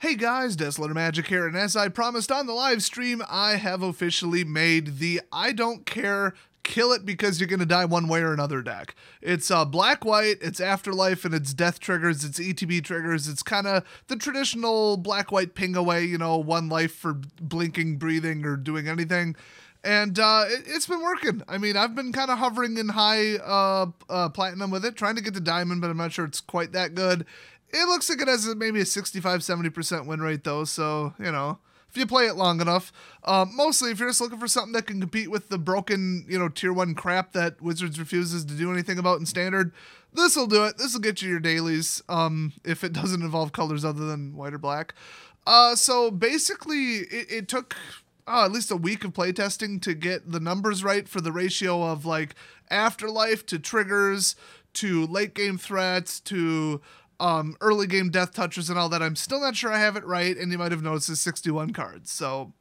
Hey guys, Desolator Magic here, and as I promised on the live stream, I have officially made the I don't care kill it because you're to die one way or another deck. It's uh, black white, it's afterlife, and it's death triggers, it's ETB triggers. It's kind of the traditional black white ping away, you know, one life for blinking, breathing, or doing anything. And uh, it, has been working. I mean, I've been kind of hovering in high uh, uh, platinum with it, trying to get to diamond, but I'm not sure it's quite that good. It looks like it has maybe a 65 70% win rate, though. So, you know, if you play it long enough. Um, mostly, if you're just looking for something that can compete with the broken, you know, tier one crap that Wizards refuses to do anything about in standard, this will do it. This will get you your dailies. Um, if it doesn't involve colors other than white or black. Uh, so basically, it, it took oh, at least a week of playtesting to get the numbers right for the ratio of like afterlife to triggers to late game threats to um, early game death touches and all that. I'm still not sure I have it right, and you might have noticed it's 61 cards. So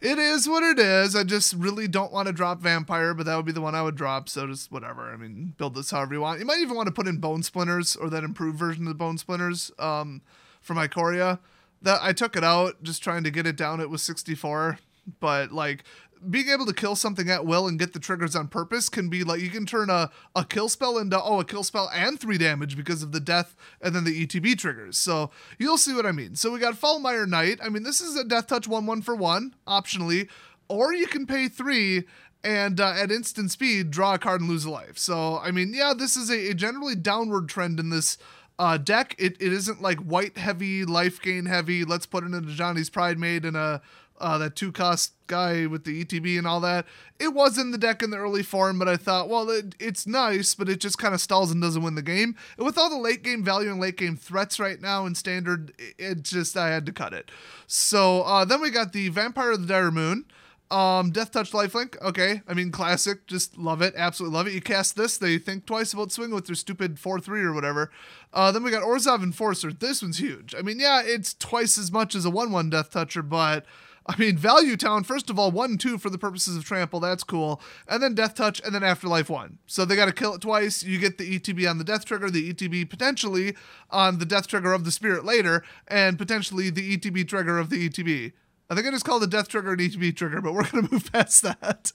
it is what it is. I just really don't want to drop Vampire, but that would be the one I would drop. So just whatever. I mean, build this however you want. You might even want to put in Bone Splinters or that improved version of the Bone Splinters um, from Ikoria. That I took it out just trying to get it down. It was 64, but like being able to kill something at will and get the triggers on purpose can be like you can turn a, a kill spell into oh a kill spell and three damage because of the death and then the ETB triggers. So you'll see what I mean. So we got Foulmire Knight. I mean this is a death touch one one for one optionally, or you can pay three and uh, at instant speed draw a card and lose a life. So I mean yeah this is a, a generally downward trend in this. Uh, deck it, it isn't like white heavy life gain heavy let's put it into Ajani's pride Pridemate and a uh, that two cost guy with the ETB and all that. It was in the deck in the early form, but I thought, well, it, it's nice, but it just kind of stalls and doesn't win the game. And with all the late game value and late game threats right now in standard, it, it just, I had to cut it. So uh, then we got the Vampire of the Dire Moon. Um, Death Touch Lifelink, okay. I mean, classic. Just love it. Absolutely love it. You cast this, they think twice about swinging with their stupid 4 3 or whatever. Uh, then we got Orzhov Enforcer. This one's huge. I mean, yeah, it's twice as much as a 1 1 Death Toucher, but I mean, Value Town, first of all, 1 2 for the purposes of trample. That's cool. And then Death Touch, and then Afterlife 1. So they got to kill it twice. You get the ETB on the Death Trigger, the ETB potentially on the Death Trigger of the Spirit later, and potentially the ETB trigger of the ETB. I think I just called the Death Trigger an ETB trigger, but we're going to move past that.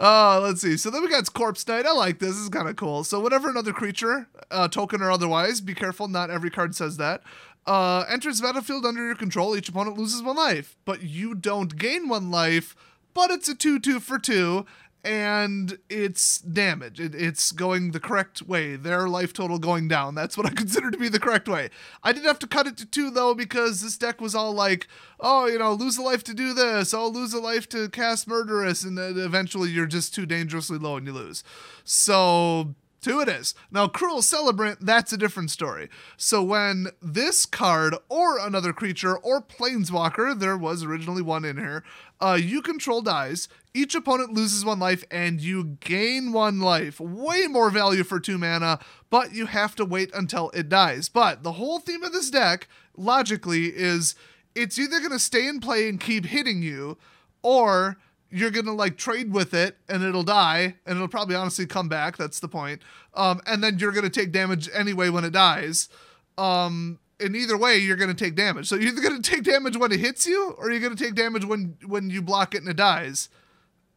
Uh, let's see. So then we got Corpse Knight. I like this. This is kind of cool. So whenever another creature, uh, token or otherwise, be careful. Not every card says that uh, enters battlefield under your control, each opponent loses one life, but you don't gain one life. But it's a two-two for two, and it's damage. It, it's going the correct way. Their life total going down. That's what I consider to be the correct way. I did have to cut it to two though because this deck was all like, oh, you know, lose a life to do this. Oh, lose a life to cast murderous, and then eventually you're just too dangerously low and you lose. So Is. Now, Cruel Celebrant, that's a different story. So when this card or another creature or planeswalker, there was originally one in here, uh, you control dies, each opponent loses one life and you gain one life. Way more value for two mana, but you have to wait until it dies. But the whole theme of this deck, logically, is it's either going to stay in play and keep hitting you, or you're gonna like trade with it and it'll die and it'll probably honestly come back that's the point. Um, and then you're gonna take damage anyway when it dies. Um, in either way you're gonna take damage. So you're either gonna take damage when it hits you or you're gonna take damage when when you block it and it dies.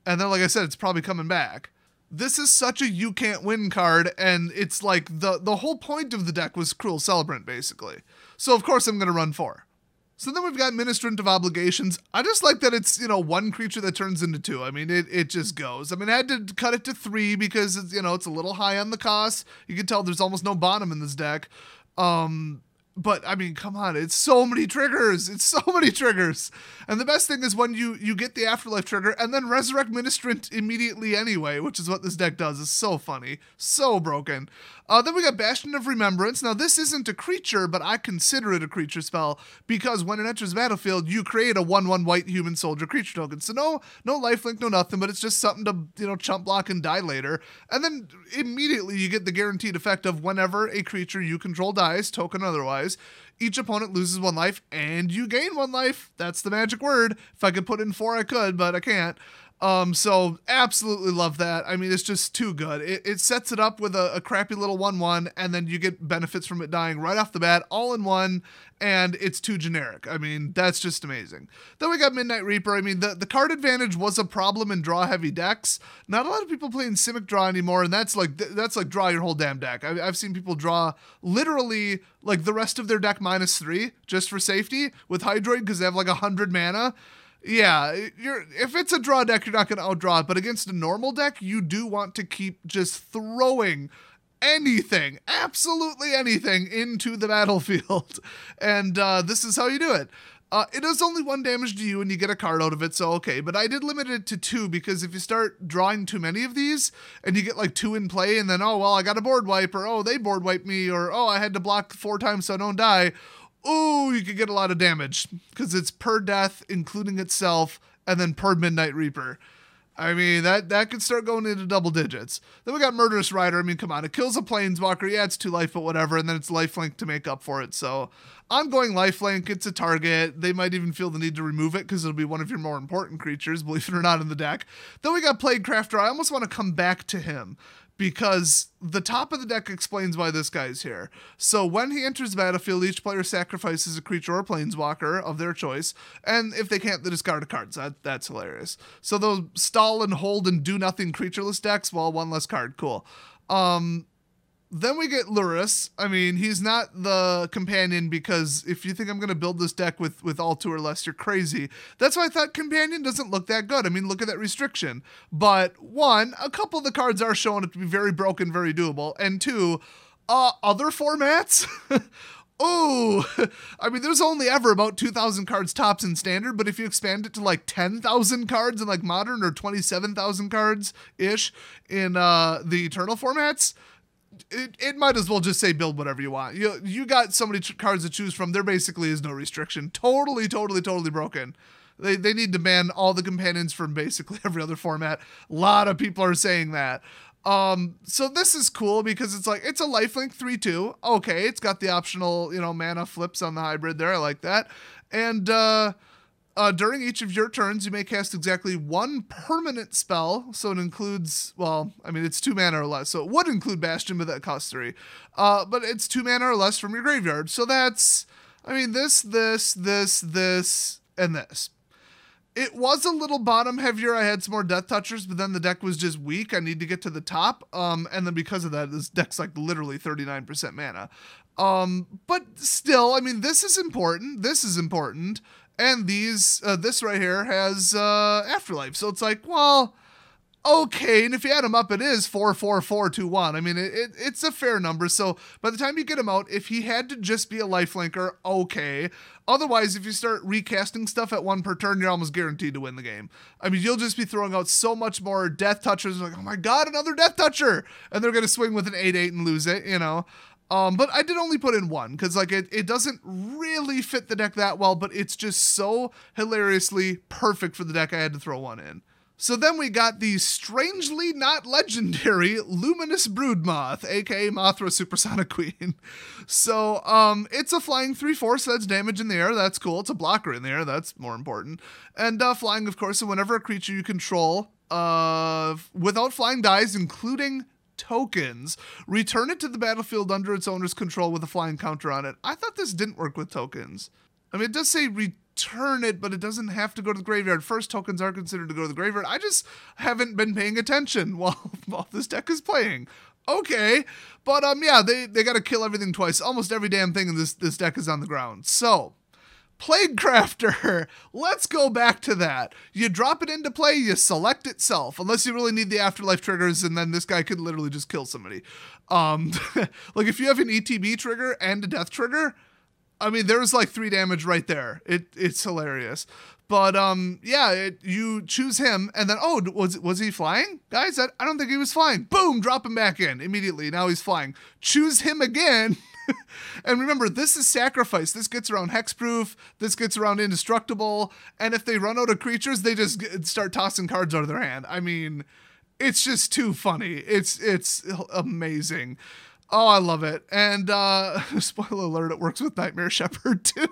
And then like i said it's probably coming back. This is such a you can't win card and it's like the the whole point of the deck was cruel celebrant basically. So of course i'm gonna run four so then we've got Ministrant of Obligations. I just like that it's, you know, one creature that turns into two. I mean, it, it just goes. I mean, I had to cut it to three because, it's, you know, it's a little high on the cost. You can tell there's almost no bottom in this deck. Um, but I mean, come on, it's so many triggers. It's so many triggers. And the best thing is when you you get the afterlife trigger and then resurrect ministrant immediately anyway, which is what this deck does. It's so funny, so broken. Uh, then we got Bastion of Remembrance. Now this isn't a creature, but I consider it a creature spell because when it enters battlefield, you create a one-one white human soldier creature token. So no no lifelink, no nothing, but it's just something to you know chump block and die later. And then immediately you get the guaranteed effect of whenever a creature you control dies, token otherwise each opponent loses one life and you gain one life. That's the magic word. If I could put in four, I could, but I can't. Um, so absolutely love that. I mean, it's just too good. It, it sets it up with a, a crappy little one-one, and then you get benefits from it dying right off the bat, all in one, and it's too generic. I mean, that's just amazing. Then we got Midnight Reaper. I mean, the, the card advantage was a problem in draw heavy decks. Not a lot of people playing Simic draw anymore, and that's like that's like draw your whole damn deck. I, I've seen people draw literally like the rest of their deck minus three just for safety with Hydroid because they have like a hundred mana yeah, you're if it's a draw deck, you're not going to outdraw it. But against a normal deck, you do want to keep just throwing anything, absolutely anything, into the battlefield. And uh, this is how you do it. Uh, it does only one damage to you and you get a card out of it, so okay. But I did limit it to two because if you start drawing too many of these and you get like two in play and then, oh, well, I got a board wipe, or oh, they board wipe me, or oh, I had to block four times so I don't die, ooh, you could get a lot of damage because it's per death, including itself, and then per Midnight Reaper. I mean, that that could start going into double digits. Then we got Murderous Rider. I mean, come on, it kills a planeswalker. Yeah, it's two life, but whatever. And then it's lifelink to make up for it. So I'm ongoing lifelink, it's a target. They might even feel the need to remove it because it'll be one of your more important creatures, believe it or not, in the deck. Then we got Plaguecrafter. I almost want to come back to him because the top of the deck explains why this guy's here. So when he enters the battlefield, each player sacrifices a creature or planeswalker of their choice, and if they can't, they discard a card. So that, that's hilarious. So those stall and hold and do nothing creatureless decks, well, one less card, cool. Um, then we get Lurrus. I mean, he's not the companion because if you think I'm going to build this deck with with all two or less, you're crazy. That's why I thought companion doesn't look that good. I mean, look at that restriction. But one, a couple of the cards are showing it to be very broken, very doable, and two, uh, other formats. oh, I mean, there's only ever about 2,000 cards tops in standard, but if you expand it to like 10,000 cards in like modern or 27,000 cards ish in uh, the eternal formats, it, it might as well just say build whatever you want. You you got so many cards to choose from. There basically is no restriction. Totally, totally, totally broken. They, they need to ban all the companions from basically every other format. A lot of people are saying that. Um, so this is cool because it's like it's a lifelink 3-2. Okay, it's got the optional, you know, mana flips on the hybrid there. I like that. And uh uh, during each of your turns, you may cast exactly one permanent spell. So it includes, well, I mean, it's two mana or less. So it would include Bastion, but that costs three. Uh, but it's two mana or less from your graveyard. So that's, I mean, this, this, this, this, and this. It was a little bottom heavier. I had some more Death Touchers, but then the deck was just weak. I need to get to the top. Um, and then because of that, this deck's like literally 39% mana. Um, but still, I mean, this is important. This is important and these uh, this right here has uh, afterlife. So it's like, well, okay. And if you add them up, it is four four four two one. I mean, it, it, it's a fair number. So by the time you get him out, if he had to just be a lifelinker, okay. Otherwise, if you start recasting stuff at one per turn, you're almost guaranteed to win the game. I mean, you'll just be throwing out so much more death touchers. Like, oh my god, another death toucher, and they're gonna swing with an eight eight and lose it. You know. Um, but I did only put in one because like it, it doesn't really fit the deck that well, but it's just so hilariously perfect for the deck I had to throw one in. So then we got the strangely not legendary Luminous Broodmoth, aka Mothra Supersonic Queen. So um, it's a flying 3 4, so that's damage in the air. That's cool. It's a blocker in the air. That's more important. And uh, flying, of course, so whenever a creature you control uh, without flying dies, including tokens, return it to the battlefield under its owner's control with a flying counter on it. I thought this didn't work with tokens. I mean, it does say return it, but it doesn't have to go to the graveyard. First, tokens are considered to go to the graveyard. I just haven't been paying attention while, while this deck is playing. Okay, but um, yeah, they they got to kill everything twice. Almost every damn thing in this this deck is on the ground. So Plaguecrafter. Let's go back to that. You drop it into play, you select itself, unless you really need the afterlife triggers, and then this guy could literally just kill somebody. Um, like if you have an ETB trigger and a death trigger, I mean, there's like three damage right there. It it's hilarious. But um, yeah, it, you choose him, and then oh, was was he flying, guys? I, I don't think he was flying. Boom, drop him back in immediately. Now he's flying. Choose him again. and remember, this is sacrifice. This gets around hexproof. This gets around indestructible. And if they run out of creatures, they just start tossing cards out of their hand. I mean, it's just too funny. It's it's amazing. Oh, I love it. And uh spoiler alert, it works with Nightmare Shepherd too.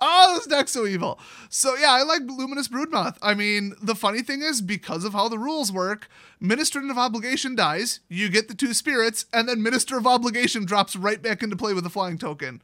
oh, this deck's so evil? So yeah, I like Luminous Broodmoth. I mean, the funny thing is, because of how the rules work, Minister of Obligation dies, you get the two spirits, and then Minister of Obligation drops right back into play with a flying token.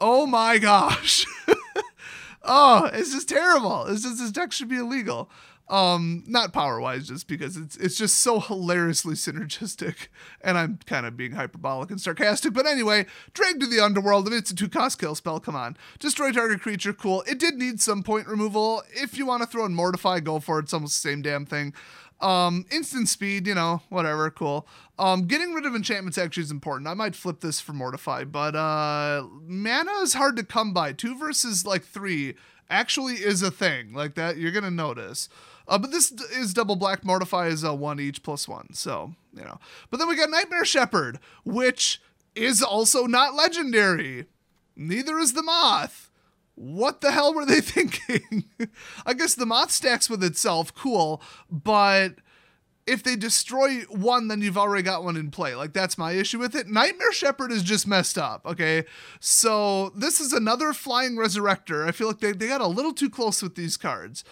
Oh my gosh. oh, it's just terrible. It's just this deck should be illegal. Um, not power wise, just because it's it's just so hilariously synergistic, and I'm kind of being hyperbolic and sarcastic. But anyway, drag to the underworld, and it's a two cost kill spell. Come on, destroy target creature. Cool. It did need some point removal. If you want to throw in mortify, go for it. It's almost the same damn thing. Um, instant speed, you know, whatever, cool. Um, getting rid of enchantments actually is important. I might flip this for Mortify, but uh, mana is hard to come by. Two versus like three actually is a thing like that. You're gonna notice. Uh, but this is double black. Mortify is a one each plus one, so you know. But then we got Nightmare Shepherd, which is also not legendary. Neither is the Moth what the hell were they thinking? I guess the moth stacks with itself, cool, but if they destroy one, then you've already got one in play. Like that's my issue with it. Nightmare Shepherd is just messed up. Okay, so this is another flying resurrector. I feel like they, they got a little too close with these cards.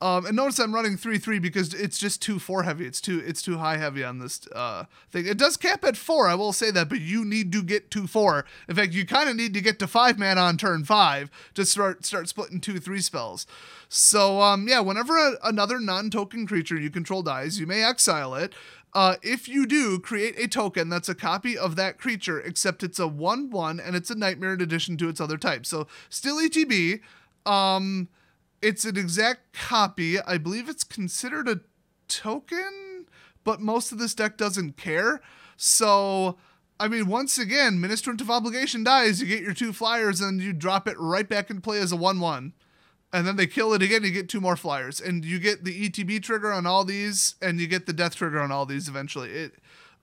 Um, and notice I'm running three three because it's just too four heavy. It's too it's too high heavy on this uh, thing. It does cap at four. I will say that, but you need to get to four. In fact, you kind of need to get to five mana on turn five to start start splitting two three spells. So um, yeah, whenever a, another non-token creature you control dies, you may exile it. Uh, if you do, create a token that's a copy of that creature, except it's a one one and it's a nightmare in addition to its other type. So still ETB. Um, it's an exact copy. I believe it's considered a token, but most of this deck doesn't care. So, I mean, once again, Ministrant of Obligation dies, you get your two flyers, and you drop it right back in play as a 1 1. And then they kill it again, you get two more flyers. And you get the ETB trigger on all these, and you get the death trigger on all these eventually. It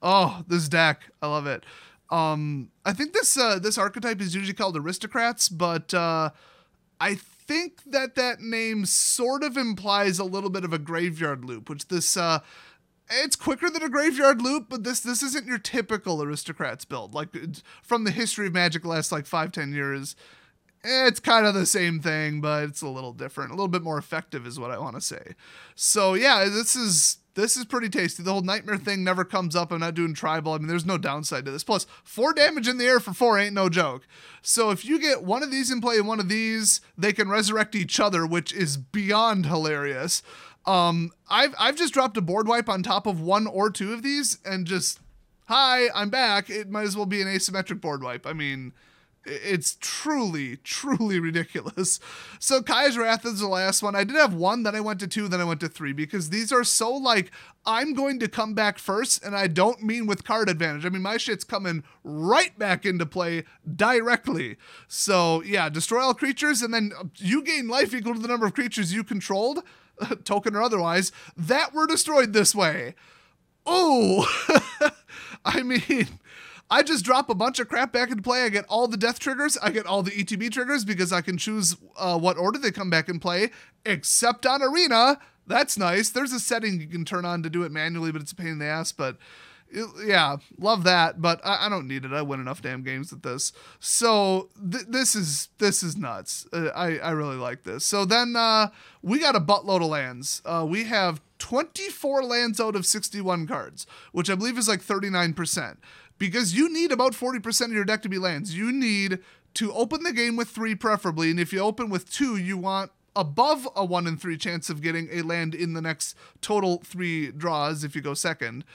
oh, this deck. I love it. Um, I think this uh, this archetype is usually called aristocrats, but uh, I think that that name sort of implies a little bit of a graveyard loop, which this uh it's quicker than a graveyard loop, but this this isn't your typical aristocrats build. Like from the history of Magic last like five ten years, it's kind of the same thing, but it's a little different, a little bit more effective, is what I want to say. So yeah, this is this is pretty tasty. The whole nightmare thing never comes up. I'm not doing tribal. I mean, there's no downside to this. Plus, four damage in the air for four ain't no joke. So if you get one of these in play and one of these, they can resurrect each other, which is beyond hilarious. Um, I've I've just dropped a board wipe on top of one or two of these and just hi, I'm back. It might as well be an asymmetric board wipe. I mean, it's truly, truly ridiculous. So Kaya's Wrath is the last one. I did have one, then I went to two, then I went to three because these are so like I'm going to come back first, and I don't mean with card advantage. I mean my shit's coming right back into play directly. So yeah, destroy all creatures, and then you gain life equal to the number of creatures you controlled, token or otherwise, that were destroyed this way. Oh, I mean I just drop a bunch of crap back into play. I get all the death triggers. I get all the ETB triggers because I can choose uh, what order they come back and play, except on Arena. That's nice. There's a setting you can turn on to do it manually, but it's a pain in the ass. But yeah, love that. But I, I, don't need it. I win enough damn games with this. So th- this is this is nuts. Uh, I I really like this. So then uh, we got a buttload of lands. Uh, we have 24 lands out of 61 cards, which I believe is like 39 percent because you need about 40% of your deck to be lands. You need to open the game with three, preferably. And if you open with two, you want above a one in three chance of getting a land in the next total three draws if you go second.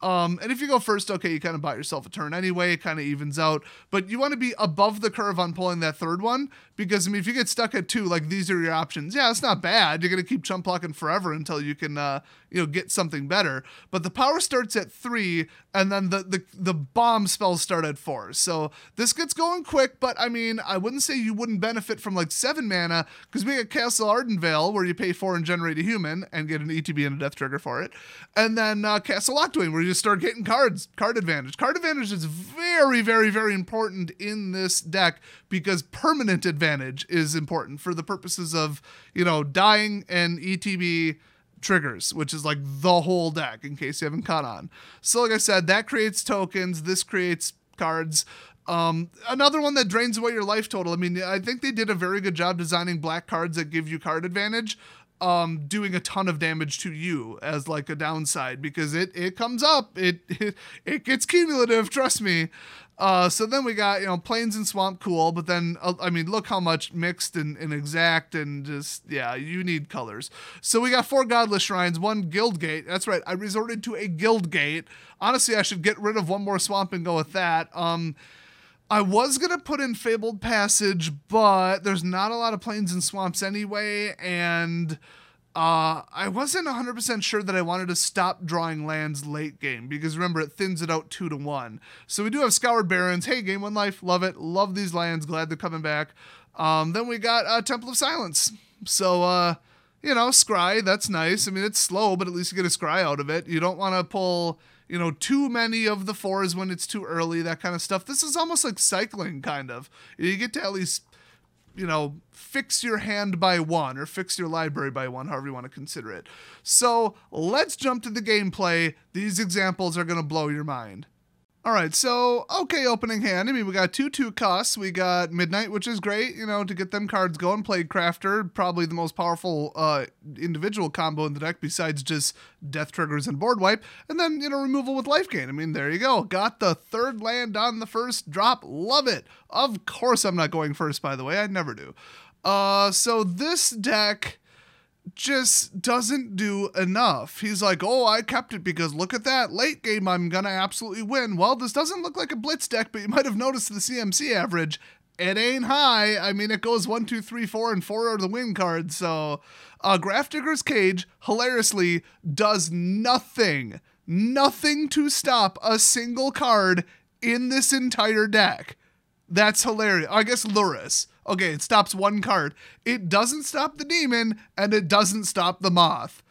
Um, and if you go first, okay, you kind of buy yourself a turn anyway. It kind of evens out. But you want to be above the curve on pulling that third one because I mean, if you get stuck at two, like these are your options. Yeah, it's not bad. You're gonna keep chump blocking forever until you can, uh, you know, get something better. But the power starts at three, and then the the the bomb spells start at four. So this gets going quick. But I mean, I wouldn't say you wouldn't benefit from like seven mana because we got Castle Ardenvale where you pay four and generate a human and get an ETB and a death trigger for it, and then uh, Castle Locthwain where you just start getting cards, card advantage. Card advantage is very, very, very important in this deck because permanent advantage is important for the purposes of, you know, dying and ETB triggers, which is like the whole deck in case you haven't caught on. So, like I said, that creates tokens, this creates cards. Um, another one that drains away your life total. I mean, I think they did a very good job designing black cards that give you card advantage, um, doing a ton of damage to you as like a downside because it it comes up, it it, it gets cumulative. Trust me. Uh, so then we got you know plains and swamp cool, but then uh, I mean look how much mixed and, and exact and just yeah you need colors. So we got four godless shrines, one guild gate. That's right, I resorted to a guild gate. Honestly, I should get rid of one more swamp and go with that. Um, I was gonna put in fabled passage, but there's not a lot of plains and swamps anyway, and uh, I wasn't 100% sure that I wanted to stop drawing lands late game because remember, it thins it out two to one. So we do have Scoured Barrens. Hey, Game One Life, love it. Love these lands. Glad they're coming back. Um, then we got uh, Temple of Silence. So, uh, you know, Scry, that's nice. I mean, it's slow, but at least you get a Scry out of it. You don't want to pull, you know, too many of the fours when it's too early, that kind of stuff. This is almost like cycling, kind of. You get to at least you know, fix your hand by one or fix your library by one, however you want to consider it. So let's jump to the gameplay. These examples are going to blow your mind. All right, so okay, opening hand. I mean, we got two two costs. We got Midnight, which is great, you know, to get them cards going. Plaguecrafter, probably the most powerful uh, individual combo in the deck besides just Death Triggers and Board Wipe. And then, you know, removal with Life Gain. I mean, there you go. Got the third land on the first drop. Love it. Of course, I'm not going first, by the way. I never do. Uh, so this deck just doesn't do enough. He's like, oh, I kept it because look at that. Late game, I'm to absolutely win. Well, this doesn't look like a blitz deck, but you might have noticed the CMC average. It ain't high. I mean, it goes one, two, three, four, and four are the win cards. So, uh, Grafdigger's Cage, hilariously, does nothing, nothing to stop a single card in this entire deck. That's hilarious. I guess Lurrus. Okay, it stops one card. It doesn't stop the demon, and it doesn't stop the moth.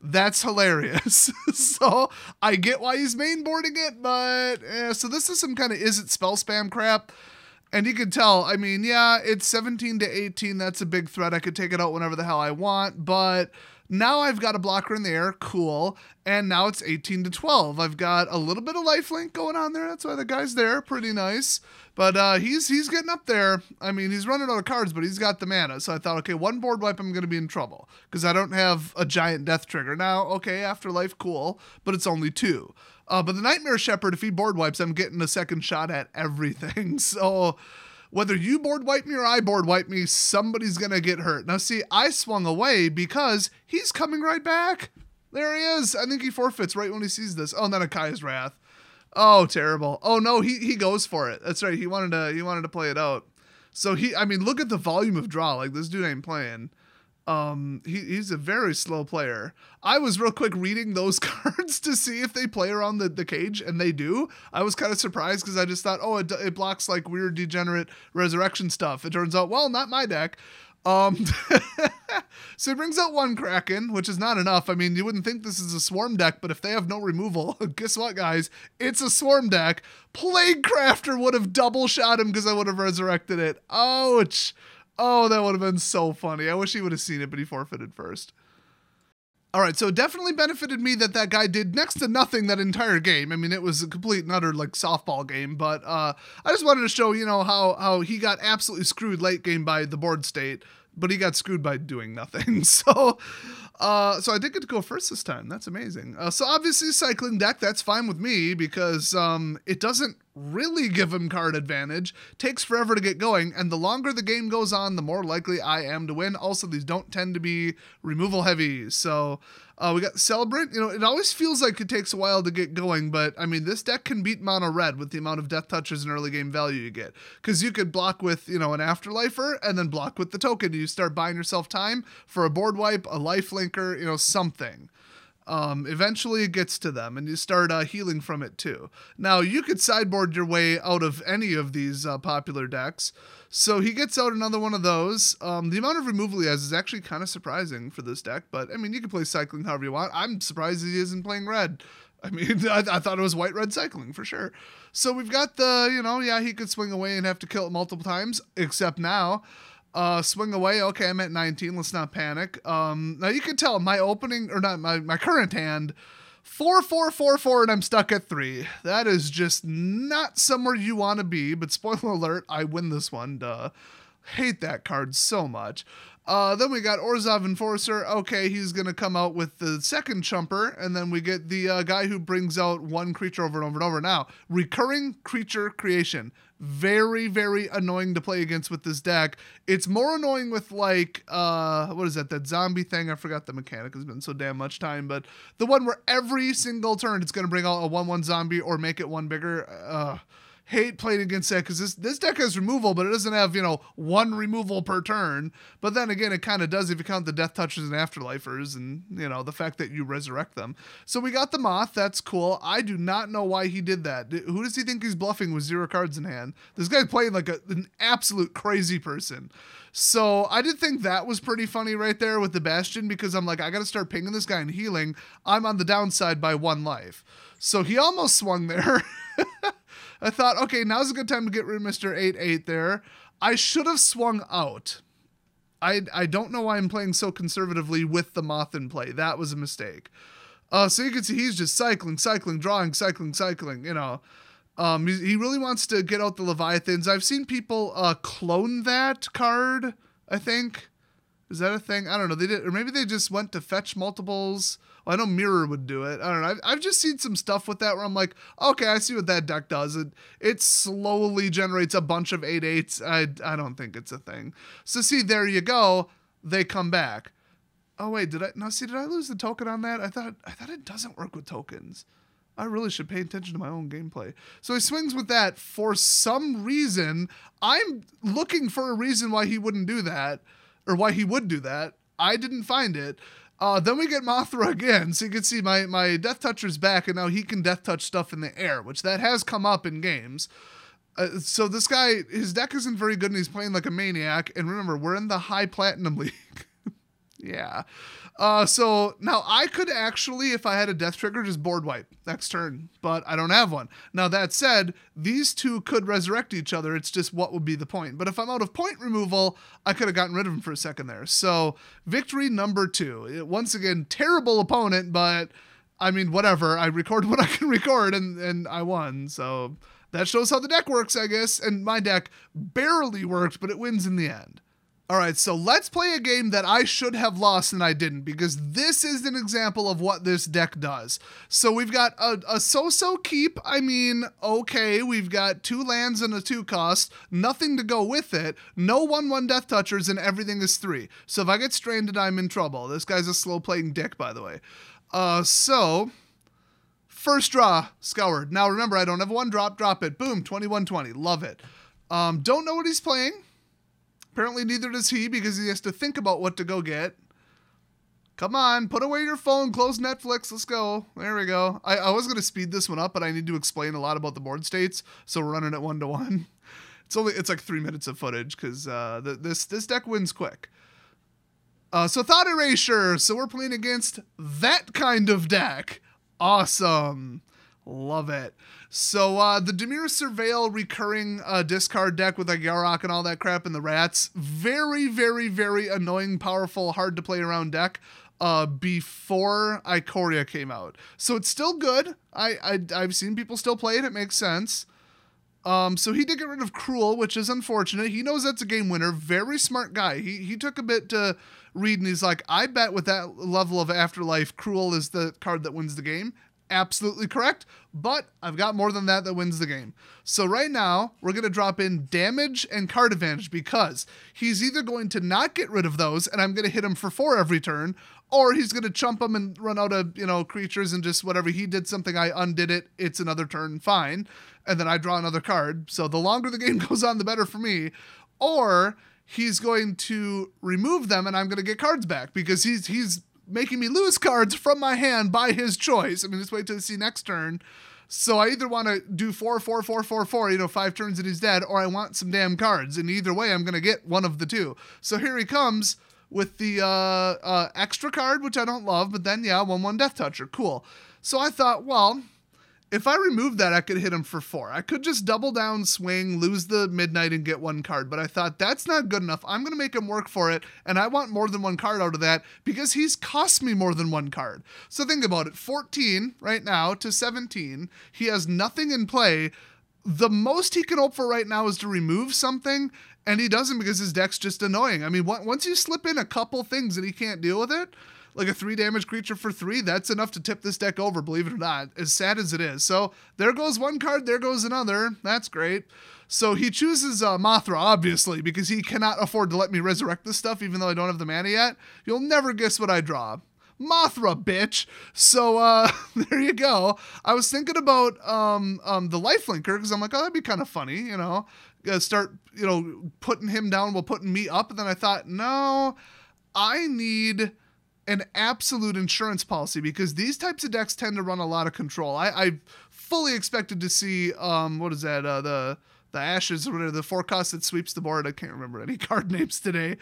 That's hilarious. so I get why he's mainboarding it, but eh, so this is some kind of is it spell spam crap. And you can tell, I mean, yeah, it's 17 to 18. That's a big threat. I could take it out whenever the hell I want, but now I've got a blocker in the air, cool. And now it's 18 to 12. I've got a little bit of lifelink going on there. That's why the guy's there, pretty nice. But uh, he's he's getting up there. I mean, he's running out of cards, but he's got the mana. So I thought, okay, one board wipe, I'm going to be in trouble because I don't have a giant death trigger. Now, okay, afterlife, cool, but it's only two. Uh, but the Nightmare Shepherd, if he board wipes, I'm getting a second shot at everything. So whether you board wipe me or I board wipe me, somebody's going to get hurt. Now, see, I swung away because he's coming right back. There he is. I think he forfeits right when he sees this. Oh, and then Akaya's Wrath. Oh, terrible. Oh no, he he goes for it. That's right. He wanted to he wanted to play it out. So he I mean, look at the volume of draw. Like this dude ain't playing. Um, he, he's a very slow player. I was real quick reading those cards to see if they play around the, the cage, and they do. I was kind of surprised because I just thought, oh, it, it blocks like weird degenerate resurrection stuff. It turns out, well, not my deck. Um, so he brings out one Kraken, which is not enough. I mean, you wouldn't think this is a swarm deck, but if they have no removal, guess what, guys? It's a swarm deck. Plaguecrafter would have double shot him because I would have resurrected it. Ouch. Oh, that would have been so funny. I wish he would have seen it, but he forfeited first. All right, so it definitely benefited me that that guy did next to nothing that entire game. I mean, it was a complete and utter like softball game, but uh, I just wanted to show you know how how he got absolutely screwed late game by the board state, but he got screwed by doing nothing. So, uh, so I did get to go first this time. That's amazing. Uh, so obviously, cycling deck that's fine with me because um, it doesn't really give him card advantage. Takes forever to get going, and the longer the game goes on, the more likely I am to win. Also, these don't tend to be removal heavy, so uh, we got Celebrant. You know, it always feels like it takes a while to get going, but I mean, this deck can beat mono red with the amount of death touches and early game value you get. Because you could block with, you know, an Afterlifer and then block with the token. You start buying yourself time for a board wipe, a life linker, you know, something um, eventually it gets to them and you start uh, healing from it too. Now, you could sideboard your way out of any of these uh, popular decks. So he gets out another one of those. Um, the amount of removal he has is actually kind of surprising for this deck, but I mean, you can play cycling however you want. I'm surprised he isn't playing red. I mean, I, I thought it was white red cycling for sure. So we've got the, you know, yeah, he could swing away and have to kill it multiple times, except now. Uh, swing away. Okay, I'm at 19. Let's not panic. Um, now you can tell my opening or not my my current hand Four, four, four, four, and I'm stuck at three. That is just not somewhere you want to be. But spoiler alert, I win this one. Duh. Hate that card so much. Uh, then we got Orzhov Enforcer. Okay, he's to come out with the second chumper. And then we get the uh, guy who brings out one creature over and over and over. Now, recurring creature creation. Very, very annoying to play against with this deck. It's more annoying with, like, uh, what is that? That zombie thing? I forgot the mechanic. It's been so damn much time. But the one where every single turn it's to bring out a 1 1 zombie or make it one bigger. Uh, hate playing against that because this this deck has removal, but it doesn't have you know one removal per turn. But then again, it kind of does if you count the death touches and afterlifers, and you know the fact that you resurrect them. So we got the moth. That's cool. I do not know why he did that. Who does he think he's bluffing with zero cards in hand? This guy's playing like a, an absolute crazy person. So I did think that was pretty funny right there with the Bastion because I'm like, I got to start pinging this guy and healing. I'm on the downside by one life. So he almost swung there. I thought, okay, now's a good time to get rid of Mr. 8 8 there. I should have swung out. I, I don't know why I'm playing so conservatively with the Moth in play. That was a mistake. Uh, so you can see he's just cycling, cycling, drawing, cycling, cycling, you know. Um, he, he really wants to get out the Leviathans. I've seen people uh, clone that card, I think. Is that a thing? I don't know. They did, or maybe they just went to fetch multiples. Well, I know Mirror would do it. I don't know. I've, I've just seen some stuff with that where I'm like, okay, I see what that deck does. It it slowly generates a bunch of eight eights. I I don't think it's a thing. So see, there you go. They come back. Oh wait, did I? No, see, did I lose the token on that? I thought I thought it doesn't work with tokens. I really should pay attention to my own gameplay. So he swings with that for some reason. I'm looking for a reason why he wouldn't do that or why he would do that. I didn't find it. Uh, then we get Mothra again, so you can see my my Death Toucher's back, and now he can Death Touch stuff in the air, which that has come up in games. Uh, so this guy, his deck isn't very good, and he's playing like a maniac. And remember, we're in the high platinum league. Yeah. Uh, so now I could actually, if I had a death trigger, just board wipe next turn, but I don't have one. Now that said, these two could resurrect each other. It's just what would be the point. But if I'm out of point removal, I could have gotten rid of him for a second there. So victory number two. Once again, terrible opponent, but I mean, whatever. I record what I can record, and and I won. So that shows how the deck works, I guess. And my deck barely worked, but it wins in the end. All right, so let's play a game that I should have lost and I didn't because this is an example of what this deck does. So we've got a, a so-so keep. I mean, okay, we've got two lands and a two cost, nothing to go with it, no 1-1 death touchers, and everything is three. So if I get stranded, I'm in trouble. This guy's a slow playing dick, by the way. Uh, so first draw, scoured. Now remember, I don't have one drop, drop it. Boom, 21-20. Love it. Um, don't know what he's playing. Apparently, neither does he because he has to think about what to go get. Come on, put away your phone, close Netflix, let's go. There we go. I, I was going to speed this one up, but I need to explain a lot about the board states, so we're running it one to one. It's only it's like three minutes of footage because uh, this this deck wins quick. Uh, so thought erasure. So we're playing against that kind of deck. Awesome. Love it. So uh, the Dimir Surveil recurring uh, discard deck with like Yarok and all that crap and the rats, very, very, very annoying, powerful, hard to play around deck. Uh, before Ikoria came out, so it's still good. I, I I've seen people still play it. It makes sense. Um, so he did get rid of Cruel, which is unfortunate. He knows that's a game winner. Very smart guy. He he took a bit to read, and he's like, I bet with that level of afterlife, Cruel is the card that wins the game absolutely correct, but I've got more than that that wins the game. So right now, we're going to drop in damage and card advantage because he's either going to not get rid of those and I'm going to hit him for 4 every turn or he's going to chump them and run out of, you know, creatures and just whatever he did something I undid it, it's another turn, fine. And then I draw another card. So the longer the game goes on, the better for me. Or he's going to remove them and I'm going to get cards back because he's he's making me lose cards from my hand by his choice. I mean, just wait till see next turn. So I either want to do four, four, four, four, four, you know, five turns and he's dead, or I want some damn cards. And either way, I'm going to get one of the two. So here he comes with the uh, uh, extra card, which I don't love, but then, yeah, 1 1 Death Toucher. Cool. So I thought, well, if I removed that, I could hit him for four. I could just double down, swing, lose the midnight, and get one card. But I thought that's not good enough. I'm going to make him work for it. And I want more than one card out of that because he's cost me more than one card. So think about it 14 right now to 17. He has nothing in play. The most he can hope for right now is to remove something. And he doesn't because his deck's just annoying. I mean, once you slip in a couple things and he can't deal with it, like a three damage creature for three, that's enough to tip this deck over, believe it or not, as sad as it is. So there goes one card, there goes another. That's great. So he chooses uh, Mothra, obviously, because he cannot afford to let me resurrect this stuff, even though I don't have the mana yet. You'll never guess what I draw. Mothra, bitch. So uh, there you go. I was thinking about um, um, the lifelinker because I'm like, oh, that'd be kind of funny, you know. Uh, start, you know, putting him down while putting me up. And then I thought, no, I need an absolute insurance policy because these types of decks tend to run a lot of control. I, I fully expected to see um what is that uh, the the ashes or whatever the forecast that sweeps the board. I can't remember any card names today.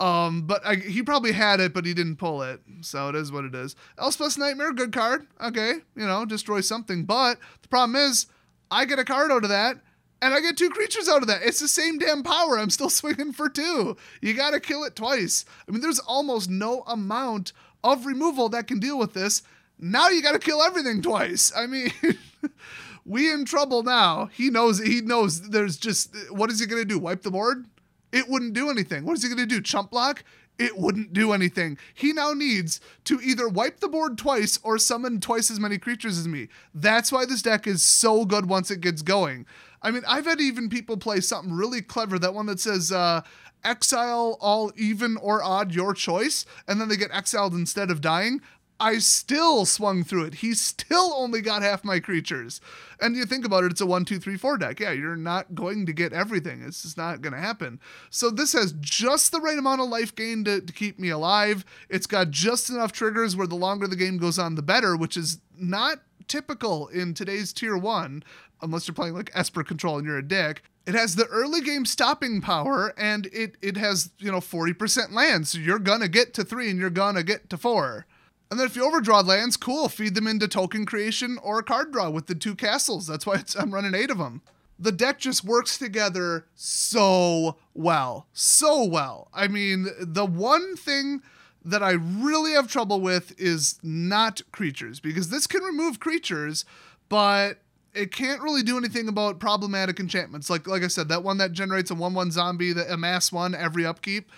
Um, but I, he probably had it, but he didn't pull it. So it is what it is. Elspeth's Nightmare, good card. Okay, you know, destroy something. But the problem is, I get a card out of that, and I get two creatures out of that. It's the same damn power. I'm still swinging for two. You got to kill it twice. I mean, there's almost no amount of removal that can deal with this. Now you got to kill everything twice. I mean, we in trouble now. He knows. He knows. There's just what is he gonna do? Wipe the board? It wouldn't do anything. What is he gonna do? Chump block? it wouldn't do anything. He now needs to either wipe the board twice or summon twice as many creatures as me. That's why this deck is so good once it gets going. I mean, I've had even people play something really clever. That one that says, uh, exile all even or odd, your choice, and then they get exiled instead of dying. I still swung through it. He still only got half my creatures. And you think about it, it's a one, two, three, four deck. Yeah, you're not going to get everything. It's just not going to happen. So this has just the right amount of life gain to, to keep me alive. It's got just enough triggers where the longer the game goes on, the better, which is not typical in today's tier one, unless you're playing like Esper Control and you're a dick. It has the early game stopping power and it it has, you know, 40% land. So you're gonna get to three and you're gonna get to four. And then if you overdraw lands, cool, feed them into token creation or card draw with the two castles. That's why I'm running eight of them. The deck just works together so well. So well. I mean, the one thing that I really have trouble with is not creatures, because this can remove creatures, but it can't really do anything about problematic enchantments. Like like I said, that one that generates a one one zombie, that amass one every upkeep.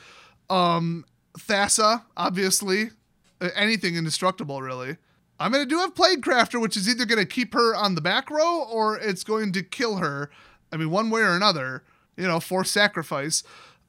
Um Thassa, obviously, anything indestructible, really. I mean, I do have Plaguecrafter, which is either going to keep her on the back row or it's going to kill her. I mean, one way or another, you know, for sacrifice.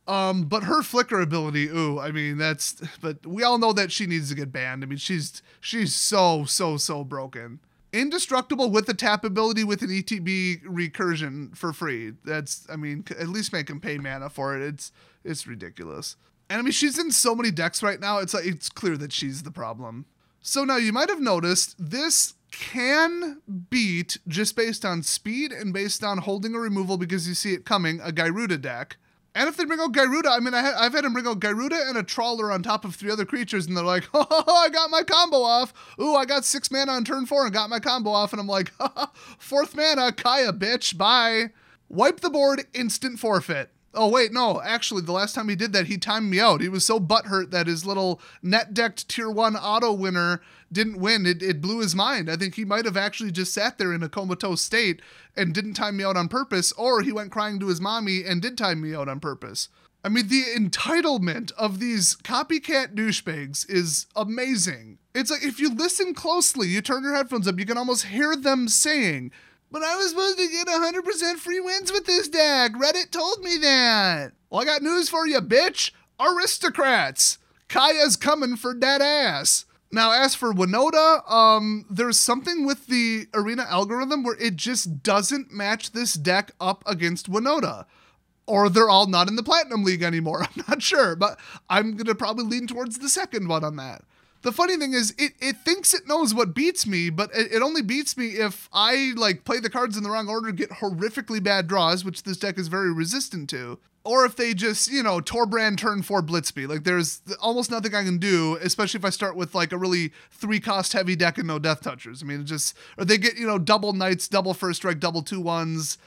Um, but her flicker ability, ooh, I mean, that's. But we all know that she needs to get banned. I mean, she's she's so so so broken. Indestructible with the tap ability with an ETB recursion for free. That's, I mean, at least make him pay mana for it. It's it's ridiculous. And I mean, she's in so many decks right now. It's like it's clear that she's the problem. So now you might have noticed this can beat just based on speed and based on holding a removal because you see it coming a Gyruda deck. And if they bring out Gyruda, I mean, I have had him bring out Gyruda and a Trawler on top of three other creatures, and they're like, oh, I got my combo off. Ooh, I got six mana on turn four and got my combo off. And I'm like, fourth mana, Kaya, bitch, bye. Wipe the board, instant forfeit. Oh wait, no. Actually, the last time he did that, he timed me out. He was so butthurt that his little net decked tier one auto winner didn't win. It, it blew his mind. I think he might have actually just sat there in a comatose state and didn't time me out on purpose, or he went crying to his mommy and did time me out on purpose. I mean, the entitlement of these copycat douchebags is amazing. It's like if you listen closely, you turn your headphones up, you can almost hear them saying, but I was supposed to get 100% free wins with this deck. Reddit told me that. Well, I got news for you, bitch. Aristocrats. Kaya's coming for dead ass. Now, as for Winota, um, there's something with the arena algorithm where it just doesn't match this deck up against Winota. Or they're all not in the Platinum League anymore. I'm not sure, but I'm going to probably lean towards the second one on that. The funny thing is, it, it thinks it knows what beats me, but it, it only beats me if I like play the cards in the wrong order, get horrifically bad draws, which this deck is very resistant to, or if they just, you know, Torbran turn four Blitzby. Like there's almost nothing I can do, especially if I start with like a really three cost heavy deck and no death touchers. I mean, just, or they get, you know, double knights, double first strike, double two ones.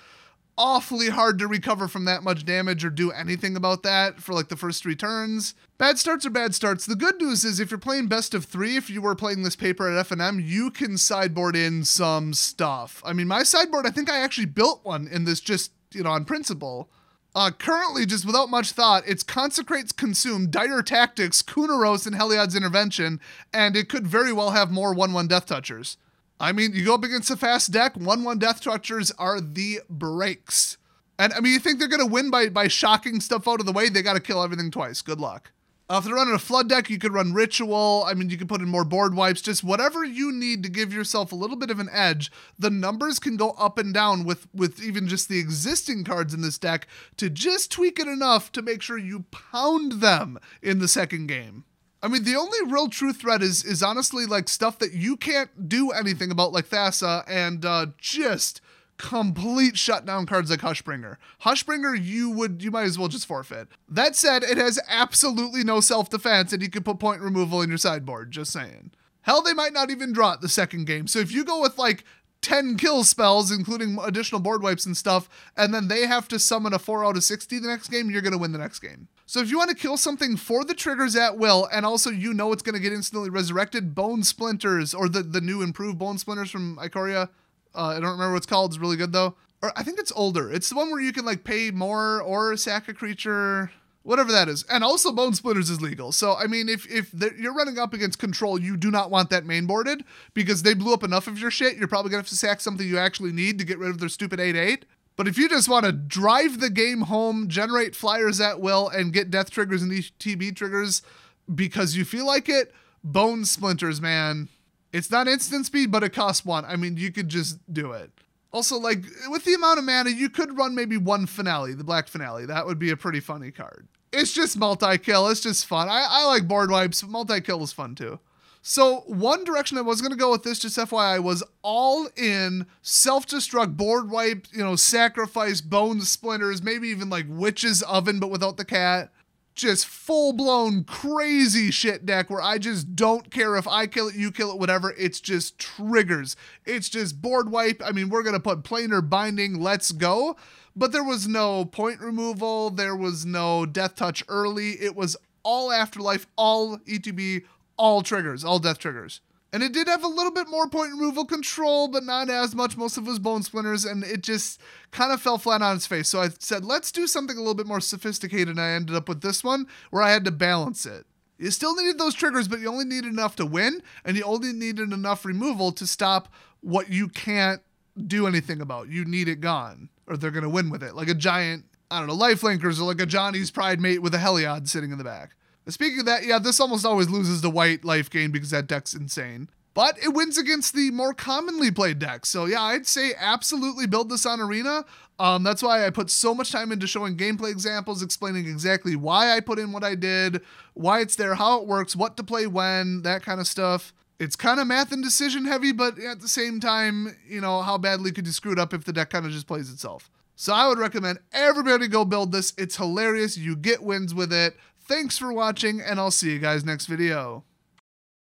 Awfully hard to recover from that much damage or do anything about that for like the first three turns. Bad starts are bad starts. The good news is if you're playing best of three, if you were playing this paper at FNM, you can sideboard in some stuff. I mean, my sideboard, I think I actually built one in this just, you know, on principle uh, currently, just without much thought, it's Consecrates Consume, Dire Tactics, Kunoros, and Heliod's Intervention, and it could very well have more 1 1 Death Touchers. I mean, you go up against a fast deck, 1 1 Death Touchers are the breaks. And I mean, you think they're going to win by, by shocking stuff out of the way? They got to kill everything twice. Good luck. Uh, if they're running a flood deck, you could run ritual. I mean, you could put in more board wipes, just whatever you need to give yourself a little bit of an edge. The numbers can go up and down with with even just the existing cards in this deck to just tweak it enough to make sure you pound them in the second game. I mean, the only real true threat is is honestly like stuff that you can't do anything about, like Thassa, and uh, just complete shutdown cards like Hushbringer. Hushbringer, you would you might as well just forfeit. That said, it has absolutely no self-defense, and you can put point removal in your sideboard. Just saying. Hell, they might not even draw it the second game. So if you go with like 10 kill spells, including additional board wipes and stuff, and then they have to summon a 4 out of 60 the next game, you're going to win the next game. So if you want to kill something for the triggers at will, and also you know it's going to get instantly resurrected, Bone Splinters, or the, the new improved Bone Splinters from Ikoria, uh, I don't remember what it's called. It's really good though. Or I think it's older. It's the one where you can like pay more or sack a creature, whatever that is. And also Bone Splinters is legal. So I mean, if if you're running up against Control, you do not want that main boarded because they blew up enough of your shit. You're probably gonna have to sack something you actually need to get rid of their stupid eight eight. But if you just want to drive the game home, generate flyers at will, and get death triggers and ETB triggers because you feel like it, Bone Splinters, man, it's not instant speed, but it costs one. I mean, you could just do it. Also, like with the amount of mana, you could run maybe one finale, the black finale. That would be a pretty funny card. It's just multi kill. It's just fun. I, I like board wipes. Multi kill is fun too. So one direction I was gonna go with this, just FYI, was all in self-destruct board wipe, you know, sacrifice, bone splinters, maybe even like witch's oven, but without the cat just full blown crazy shit deck where I just don't care if I kill it, you kill it, whatever. It's just triggers. It's just board wipe. I mean, we're going to put planar binding, let's go. But there was no point removal, there was no death touch early. It was all afterlife, all ETB, all triggers, all death triggers. And it did have a little bit more point removal control, but not as much. Most of it was bone splinters, and it just kind of fell flat on its face. So I said, let's do something a little bit more sophisticated. And I ended up with this one where I had to balance it. You still needed those triggers, but you only needed enough to win, and you only needed enough removal to stop what you can't do anything about. You need it gone, or they're going to win with it. Like a giant, I don't know, life linkers, or like a Ajani's Pridemate with a Heliod sitting in the back. Speaking of that, yeah, this almost always loses the white life gain because that deck's insane. But it wins against the more commonly played decks. So yeah, I'd say absolutely build this on Arena. Um, that's why I put so much time into showing gameplay examples, explaining exactly why I put in what I did, why it's there, how it works, what to play when, that kind of stuff. It's kind of math and decision heavy, but at the same time, you know, how badly could you screw it up if the deck kind of just plays itself? So I would recommend everybody go build this. It's hilarious. You get wins with it. Thanks for watching, and I'll see you guys next video.